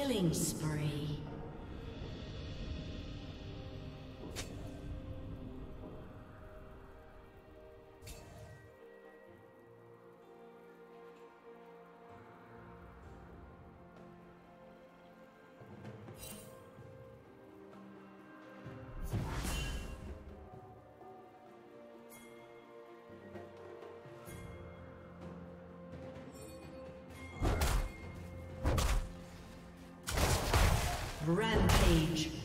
Killing spree. Rampage.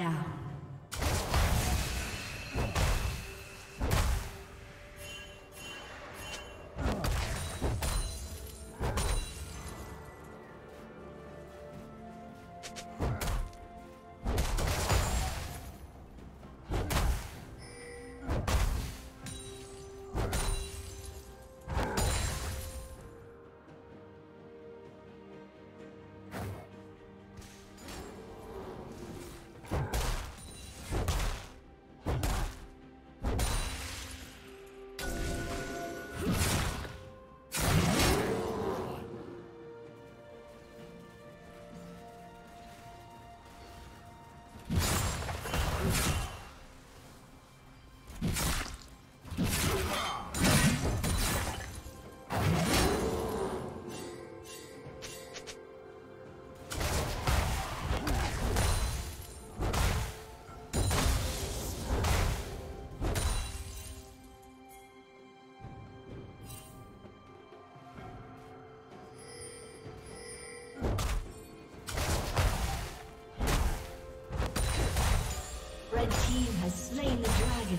Down. Has slain the dragon.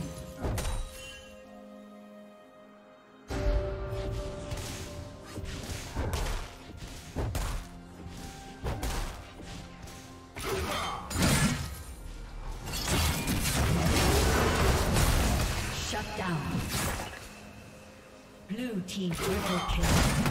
Shut down. Blue team triple kill.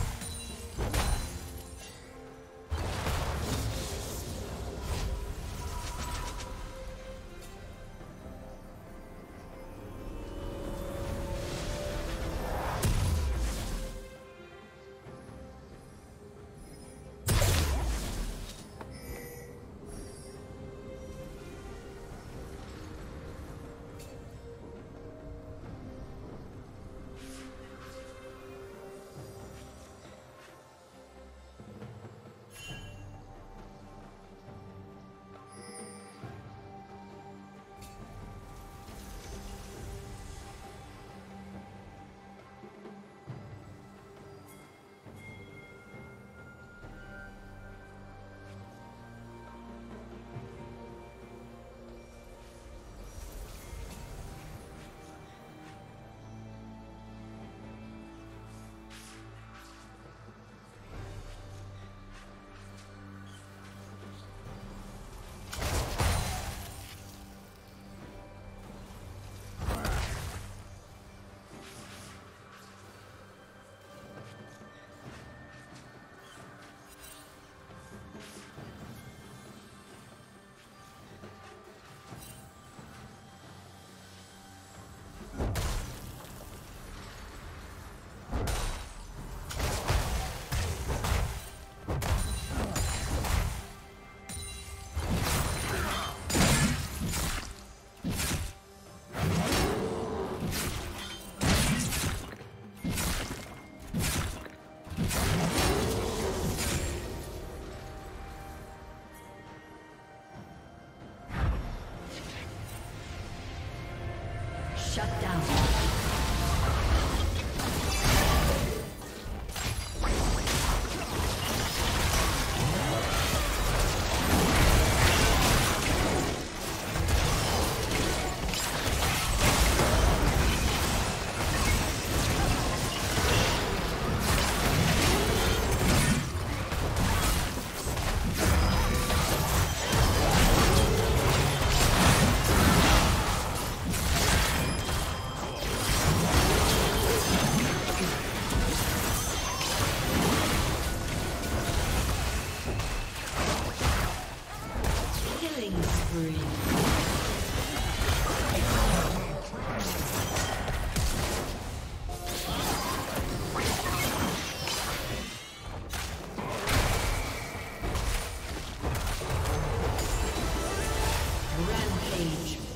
Rampage.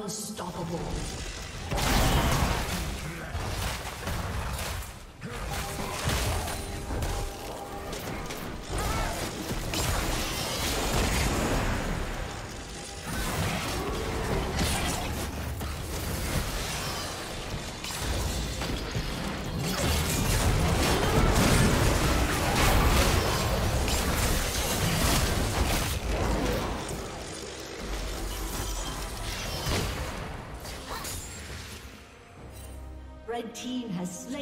Unstoppable. Has slain